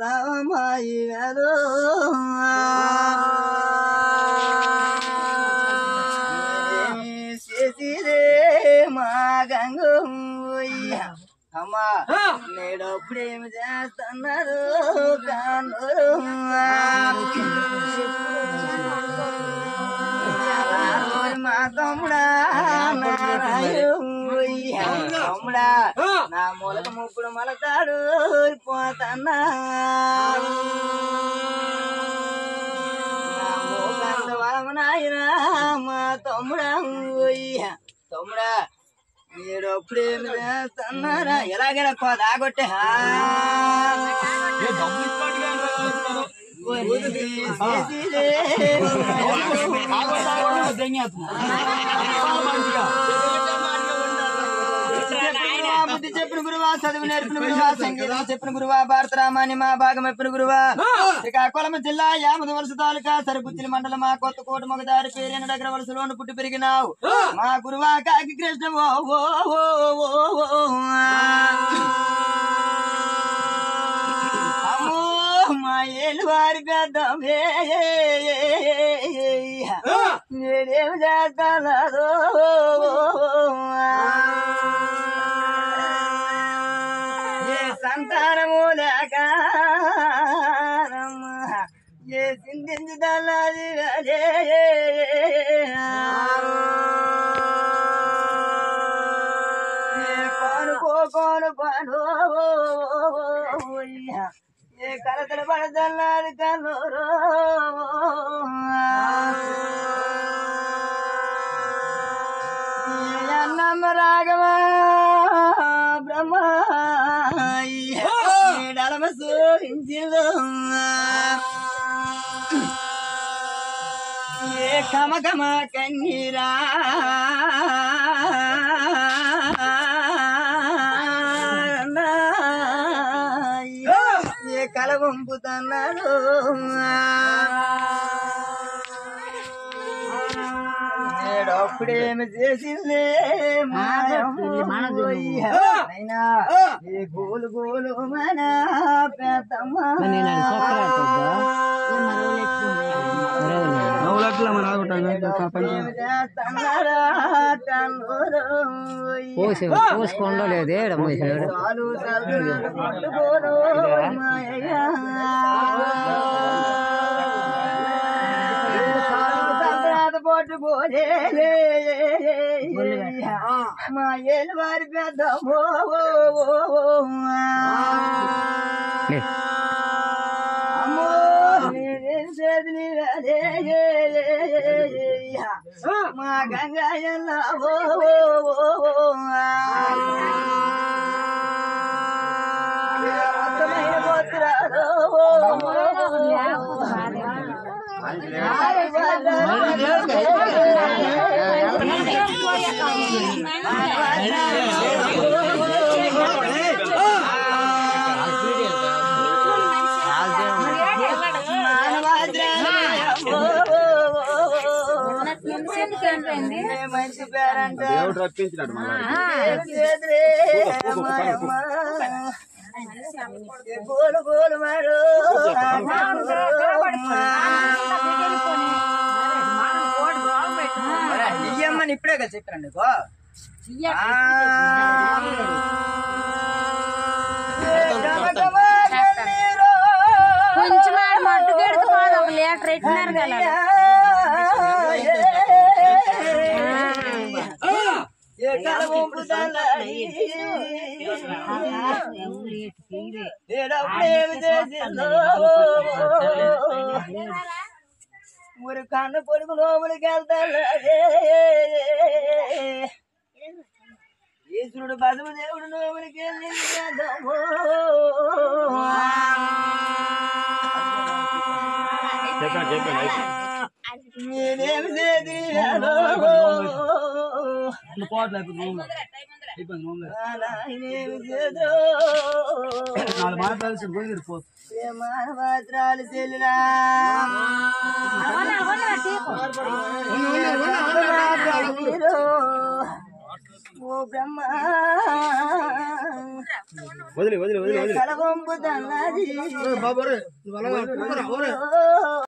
రామాయి గారు చేసిరే మా గంగు అమ్మా నేడప్పుడేమి చేస్తున్నారు కానురు మా తమ్ముడా మూలక ముప్పుడు మలతాడు పోతన్నా. నాయనా మా తమ్ముడా తమ్ముడా మీరు అప్పుడేమి చేస్తున్నారా? ఎలాగైనా కోత ఆగొట్టే బుద్ధి చెప్పిన గురువా చదువు నేర్పిన గురువా సంగీతం చెప్పిన గురువా భారత రామాని మా భాగం ఎప్పిన గురువా శ్రీకాకుళం జిల్లా యామద వలస తాలూకా సరిపుత్తిలి మండలం మా కొత్త కోట మగదారి పేరైన దగ్గర వలసలోను పుట్టి పెరిగినావు. మా గురువా కాకి కృష్ణ ఓ ఓ ఓ ఓ ఓ అమ్మో మా నేనేం చేస్తానో కోను కోను ఏ కలతలు పడదల్లాది కన్నూరు అన్నమ్మ రాగమా బ్రహ్మ డలమ సూచించు కమ కమ కన్నీరా ఏ కల పంపుతున్నాడు చేసిందే? గోలు గోలు మన పెద్దమ్మ. పోసి పోసుకుండా లేదే మూసినాడు మా ఏలు వారి పెద్ద మా గంగాయల్ల ఓ అర్థమైన పోతురాడు దేవుడు రప్పించినాడు మన గోలు గోలు మాడు ఇయ్యమ్మని ఇప్పుడే కదా చెప్పాను నీకు. ఊరు కన్ను పొడుగు లోపలికి వెళ్తాడు ఈశ్వరుడు బదువు దేవుడు లోపలికి వెళ్ళి చెప్పాను అయిపోయింది. నేనేమి చేతి నాయనేమి చేదో మానవాత్రాలు చెల్లిరా ఓ బ్రహ్మ వదిలే వదిలే వదిలే కలవంపు తన్నది బాబు రే నువ్వు అలాగే